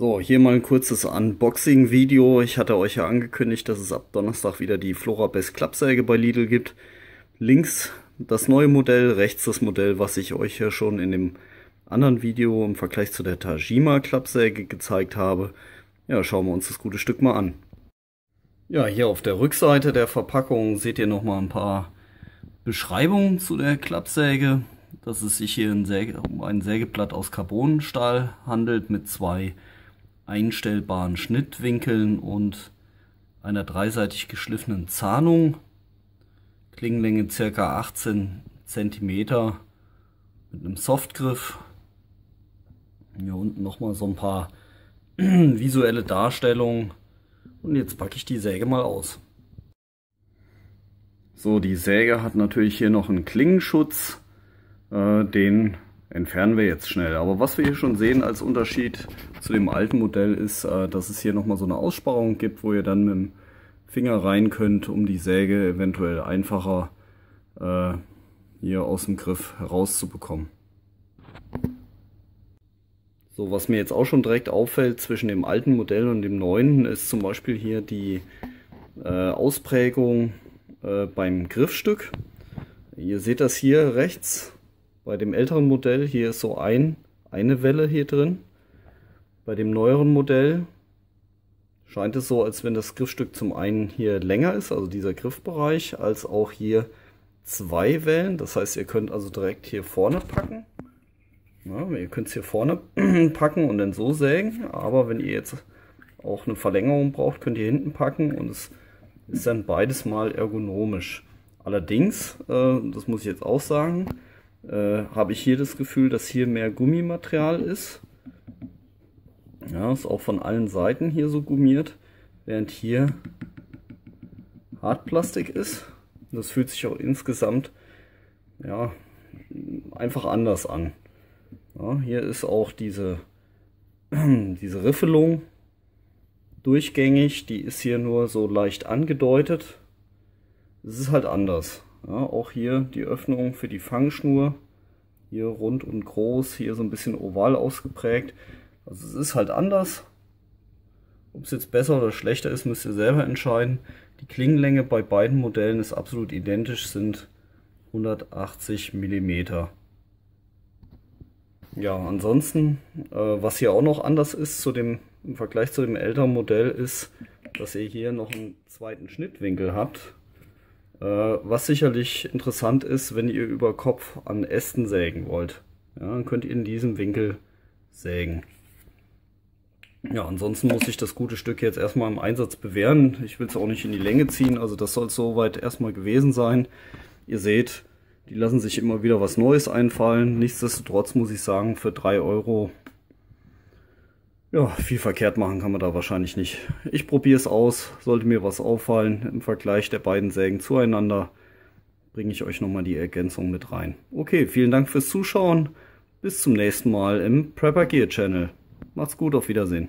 So, hier mal ein kurzes Unboxing-Video. Ich hatte euch ja angekündigt, dass es ab Donnerstag wieder die Flora Best Klappsäge bei Lidl gibt. Links das neue Modell, rechts das Modell, was ich euch ja schon in dem anderen Video im Vergleich zu der Tajima Klappsäge gezeigt habe. Ja, schauen wir uns das gute Stück mal an. Ja, hier auf der Rückseite der Verpackung seht ihr noch mal ein paar Beschreibungen zu der Klappsäge. Dass es sich hier um ein Sägeblatt aus Carbonstahl handelt mit zwei einstellbaren Schnittwinkeln und einer dreiseitig geschliffenen Zahnung. Klingenlänge ca. 18 cm mit einem Softgriff. Hier unten nochmal so ein paar visuelle Darstellungen. Und jetzt packe ich die Säge mal aus. So, die Säge hat natürlich hier noch einen Klingenschutz. Äh, den entfernen wir jetzt schnell. Aber was wir hier schon sehen als Unterschied zu dem alten Modell ist, äh, dass es hier nochmal so eine Aussparung gibt, wo ihr dann mit dem Finger rein könnt, um die Säge eventuell einfacher äh, hier aus dem Griff herauszubekommen. So, was mir jetzt auch schon direkt auffällt zwischen dem alten Modell und dem neuen, ist zum Beispiel hier die äh, Ausprägung äh, beim Griffstück. Ihr seht das hier rechts bei dem älteren Modell, hier ist so ein, eine Welle hier drin. Bei dem neueren Modell scheint es so, als wenn das Griffstück zum einen hier länger ist, also dieser Griffbereich, als auch hier zwei Wellen. Das heißt, ihr könnt also direkt hier vorne packen. Ja, ihr könnt es hier vorne packen und dann so sägen. Aber wenn ihr jetzt auch eine Verlängerung braucht, könnt ihr hinten packen und es ist dann beides mal ergonomisch. Allerdings, äh, das muss ich jetzt auch sagen, äh, habe ich hier das Gefühl, dass hier mehr Gummimaterial ist. Ja, ist auch von allen Seiten hier so gummiert, während hier Hartplastik ist. Das fühlt sich auch insgesamt ja, einfach anders an. Ja, hier ist auch diese, diese Riffelung durchgängig, die ist hier nur so leicht angedeutet. Es ist halt anders. Ja, auch hier die Öffnung für die Fangschnur. Hier rund und groß, hier so ein bisschen oval ausgeprägt. Also es ist halt anders. Ob es jetzt besser oder schlechter ist, müsst ihr selber entscheiden. Die Klingenlänge bei beiden Modellen ist absolut identisch, sind 180 mm. Ja, ansonsten, äh, was hier auch noch anders ist zu dem, im Vergleich zu dem älteren Modell, ist, dass ihr hier noch einen zweiten Schnittwinkel habt. Äh, was sicherlich interessant ist, wenn ihr über Kopf an Ästen sägen wollt. Ja, dann könnt ihr in diesem Winkel sägen. Ja, ansonsten muss ich das gute Stück jetzt erstmal im Einsatz bewähren. Ich will es auch nicht in die Länge ziehen, also das soll soweit erstmal gewesen sein. Ihr seht, die lassen sich immer wieder was Neues einfallen. Nichtsdestotrotz muss ich sagen, für 3 Euro ja, viel verkehrt machen kann man da wahrscheinlich nicht. Ich probiere es aus. Sollte mir was auffallen im Vergleich der beiden Sägen zueinander, bringe ich euch nochmal die Ergänzung mit rein. Okay, vielen Dank fürs Zuschauen. Bis zum nächsten Mal im Prepper Gear Channel. Macht's gut, auf Wiedersehen.